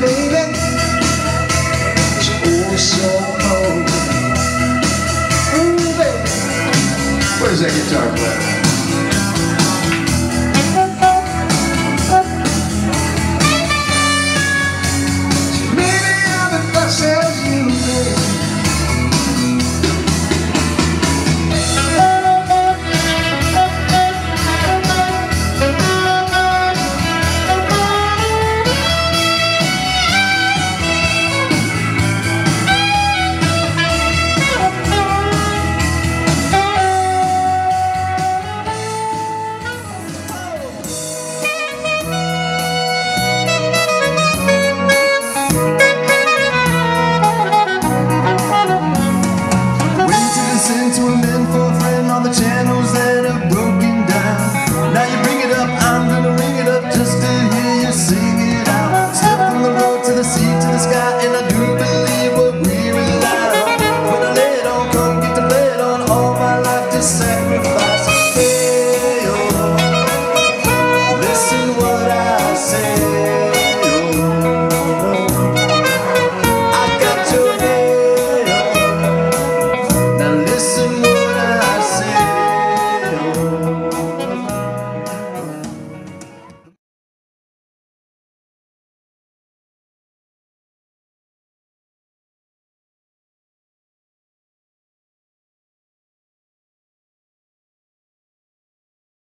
baby. It's does Where's that guitar player?